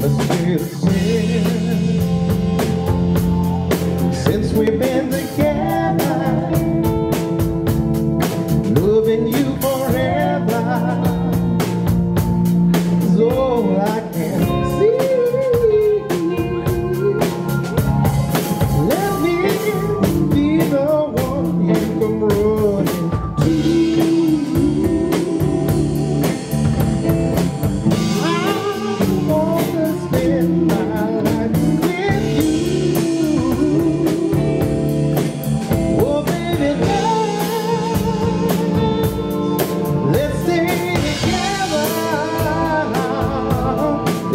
sin. Since we've been together, loving you forever is all I can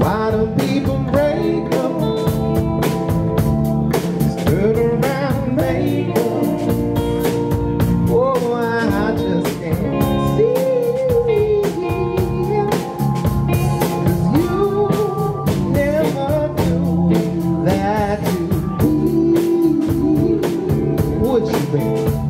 Why do people break up? Turn around. Oh, I just can't see you. Cause you never that you'd you?